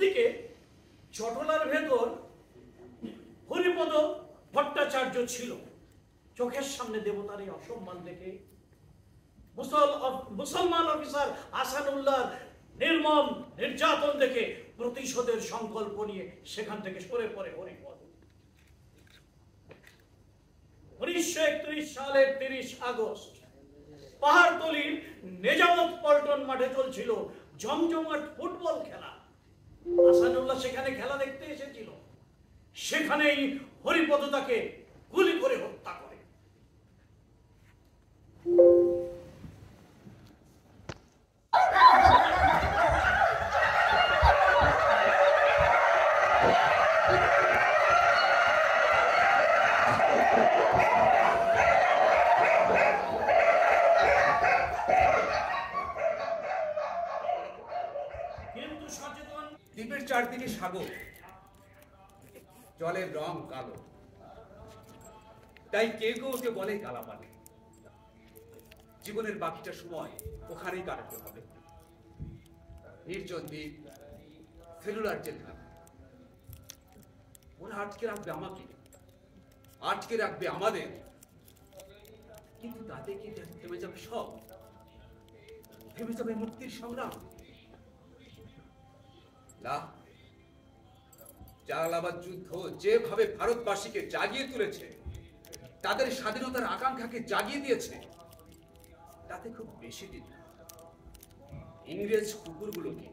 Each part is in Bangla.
অন্যদিকে চটলার ভেতর হরিপদ ভট্টাচার্য ছিল। চোখের সামনে দেবতার এই অসম্মান দেখে মুসলমান অফিসার আসানুল্লাহ নির্মম নির্যাতন দেখে প্রতিশোধের সংকল্প নিয়ে সেখান থেকে সরে পড়ে হরিপদ। উনিশশো একত্রিশ সালের তিরিশ আগস্ট পাহাড়তলির নেজামত পল্টন মাঠে চলছিল জমজমাট ফুটবল খেলা। আসানুল্লাহ সেখানে খেলা দেখতে এসেছিল। সেখানেই হরিপদ তাকে গুলি করে হত্যা করে। কিন্তু সচেতন দ্বীপের চারদিকে সাগর। জলের রং কালো। তাই কে কেউ ওকে বলে কালা পানি জীবনের বাকিটা সময় ওখানেই কাটাতে হবে। নির্জন দ্বীপ, সেলুলার জেলখানা ওরা আটকে রাখবে আমাকে। আটকে রাখবে আমাদের। কিন্তু তাতে কি থেমে যাবে সব? থেমে যাবে মুক্তির সংগ্রাম? না জালালাবাদ যুদ্ধ যেভাবে ভারতবাসীকে জাগিয়ে তুলেছে, তাদের স্বাধীনতার আকাঙ্ক্ষাকে জাগিয়ে দিয়েছে, তাতে খুব বেশি দিন ইংরেজ কুকুরগুলোকে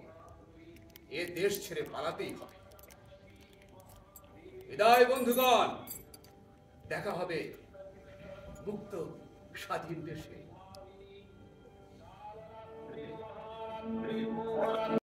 এ দেশ ছেড়ে পালাতেই হবে। বিদায়, বন্ধুগণ। দেখা হবে মুক্ত, স্বাধীন দেশে।